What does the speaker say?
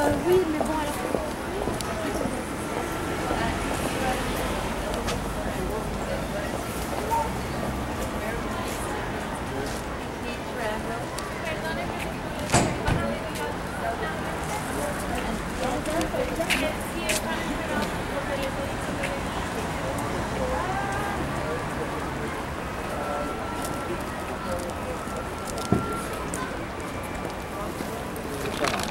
Euh, oui, mais bon,